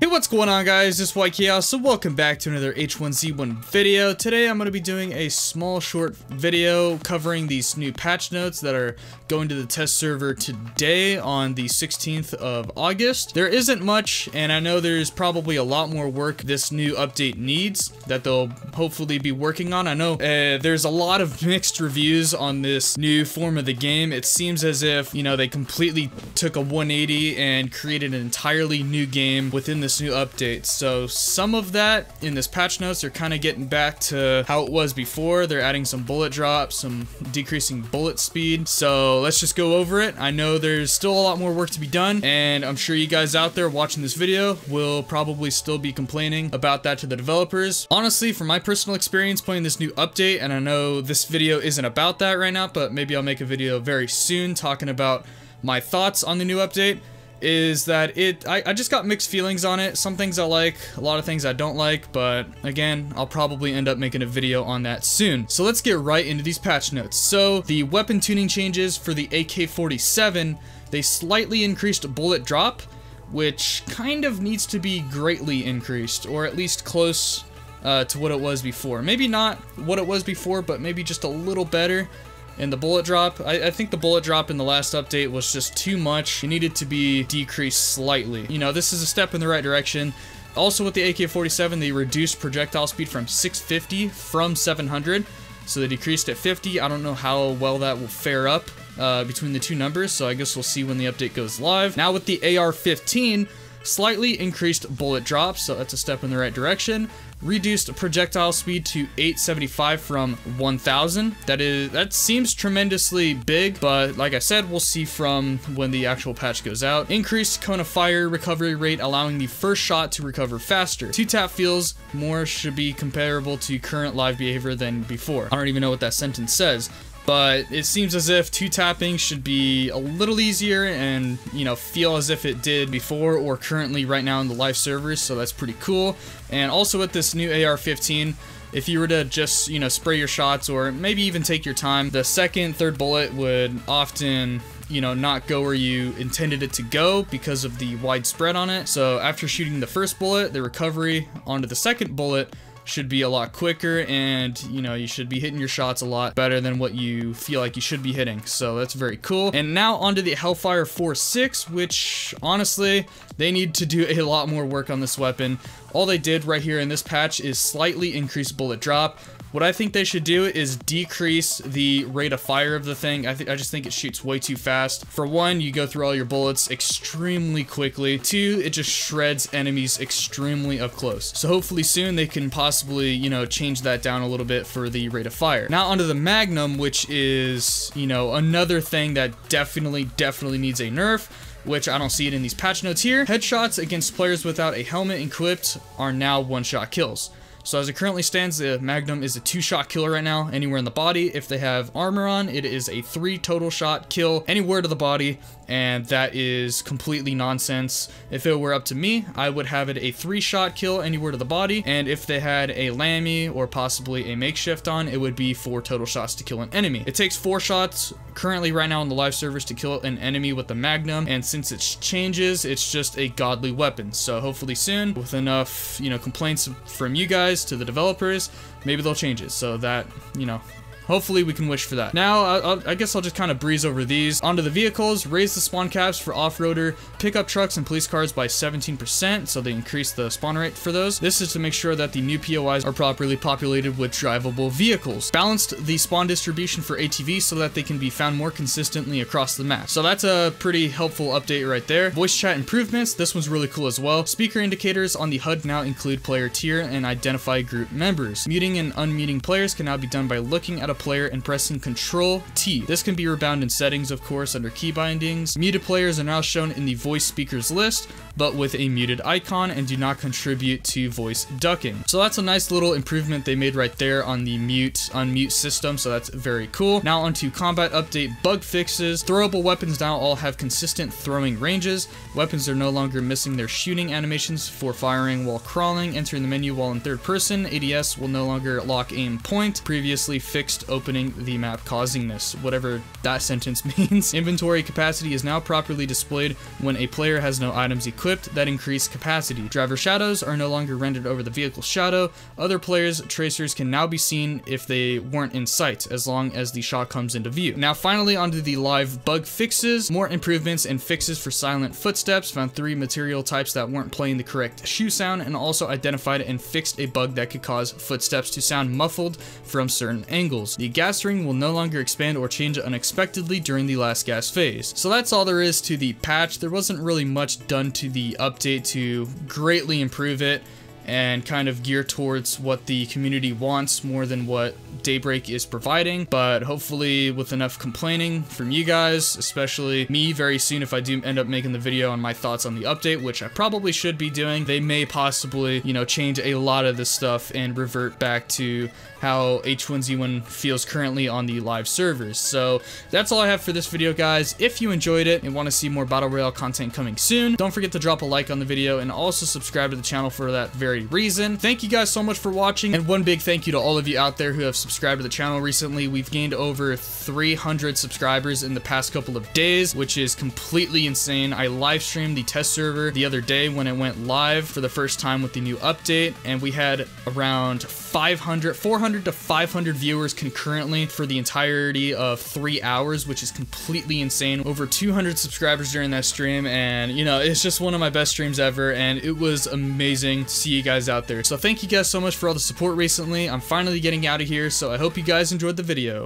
Hey, what's going on guys? It's White Chaos, so welcome back to another H1Z1 video. Today I'm going to be doing a small short video covering these new patch notes that are going to the test server today on the 16th of August. There isn't much, and I know there's probably a lot more work this new update needs that they'll hopefully be working on. I know uh, there's a lot of mixed reviews on this new form of the game. It seems as if, you know, they completely took a 180 and created an entirely new game within the this new update. So some of that in this patch notes are kind of getting back to how it was before. They're adding some bullet drops, some decreasing bullet speed. So let's just go over it. I know there's still a lot more work to be done, and I'm sure you guys out there watching this video will probably still be complaining about that to the developers. Honestly, from my personal experience playing this new update, and I know this video isn't about that right now, but maybe I'll make a video very soon talking about my thoughts on the new update is that it I, I, just got mixed feelings on it. Some things I like, a lot of things I don't like, but again, I'll probably end up making a video on that soon. So let's get right into these patch notes. So the weapon tuning changes for the AK-47, they slightly increased bullet drop, which kind of needs to be greatly increased, or at least close uh, to what it was before. Maybe not what it was before, but maybe just a little better. And the bullet drop, I, I, think the bullet drop in the last update was just too much. It needed to be decreased slightly. You know, this is a step in the right direction. Also with the AK-47, they reduced projectile speed from 650 from 700. So they decreased at 50. I don't know how well that will fare up uh, between the two numbers, so I guess we'll see when the update goes live. Now with the AR-15, slightly increased bullet drop, so that's a step in the right direction reduced projectile speed to 875 from 1000. That is that seems tremendously big, but like I said, we'll see from when the actual patch goes out. Increased cone of fire recovery rate, allowing the first shot to recover faster. Two tap feels more should be comparable to current live behavior than before. I don't even know what that sentence says but it seems as if two tapping should be a little easier and you know feel as if it did before or currently right now in the live servers so that's pretty cool and also with this new AR-15 if you were to just you know spray your shots or maybe even take your time the second third bullet would often you know, not go where you intended it to go because of the wide spread on it. So after shooting the first bullet, the recovery onto the second bullet should be a lot quicker and you know you should be hitting your shots a lot better than what you feel like you should be hitting. So that's very cool. And now onto the Hellfire 4.6 which honestly they need to do a lot more work on this weapon. All they did right here in this patch is slightly increase bullet drop what I think they should do is decrease the rate of fire of the thing. I I just think it shoots way too fast. For one, you go through all your bullets extremely quickly. Two, it just shreds enemies extremely up close. So hopefully soon they can possibly, you know, change that down a little bit for the rate of fire. Now onto the Magnum, which is, you know, another thing that definitely, definitely needs a nerf which I don't see it in these patch notes here. Headshots against players without a helmet equipped are now one-shot kills. So as it currently stands, the Magnum is a two-shot killer right now, anywhere in the body. If they have armor on, it is a three total shot kill anywhere to the body, and that is completely nonsense. If it were up to me, I would have it a three-shot kill anywhere to the body, and if they had a Lammy or possibly a makeshift on, it would be four total shots to kill an enemy. It takes four shots currently right now on the live servers to kill an enemy with the Magnum, and since it changes, it's just a godly weapon. So hopefully soon, with enough, you know, complaints from you guys to the developers, maybe they'll change it so that, you know, Hopefully we can wish for that. Now, I'll, i guess I'll just kind of breeze over these. Onto the vehicles, raise the spawn caps for off-roader, pickup trucks and police cars by 17%, so they increase the spawn rate for those. This is to make sure that the new POIs are properly populated with drivable vehicles. Balanced the spawn distribution for ATVs so that they can be found more consistently across the map. So that's a pretty helpful update right there. Voice chat improvements, this one's really cool as well. Speaker indicators on the HUD now include player tier and identify group members. Muting and unmuting players can now be done by looking at a player and pressing Control T. This can be rebound in settings, of course, under key bindings. Muted players are now shown in the voice speakers list, but with a muted icon and do not contribute to voice ducking. So that's a nice little improvement they made right there on the mute unmute system, so that's very cool. Now onto combat update bug fixes. Throwable weapons now all have consistent throwing ranges. Weapons are no longer missing their shooting animations for firing while crawling. Entering the menu while in third person. ADS will no longer lock aim point. Previously fixed opening the map causing this, whatever that sentence means. Inventory capacity is now properly displayed when a player has no items equipped that increase capacity. Driver shadows are no longer rendered over the vehicle's shadow. Other players' tracers can now be seen if they weren't in sight, as long as the shot comes into view. Now finally onto the live bug fixes. More improvements and fixes for silent footsteps. Found three material types that weren't playing the correct shoe sound and also identified and fixed a bug that could cause footsteps to sound muffled from certain angles. The gas ring will no longer expand or change unexpectedly during the last gas phase. So that's all there is to the patch. There wasn't really much done to the update to greatly improve it and kind of gear towards what the community wants more than what Daybreak is providing. But hopefully with enough complaining from you guys, especially me very soon if I do end up making the video on my thoughts on the update, which I probably should be doing, they may possibly, you know, change a lot of this stuff and revert back to how H1Z1 feels currently on the live servers. So that's all I have for this video, guys. If you enjoyed it and want to see more Battle Royale content coming soon, don't forget to drop a like on the video and also subscribe to the channel for that very reason. Thank you guys so much for watching, and one big thank you to all of you out there who have subscribed to the channel recently. We've gained over 300 subscribers in the past couple of days, which is completely insane. I live streamed the test server the other day when it went live for the first time with the new update, and we had around 500, 400 to 500 viewers concurrently for the entirety of three hours, which is completely insane. Over 200 subscribers during that stream, and you know, it's just one of my best streams ever, and it was amazing to see you guys out there. So thank you guys so much for all the support recently. I'm finally getting out of here, so I hope you guys enjoyed the video.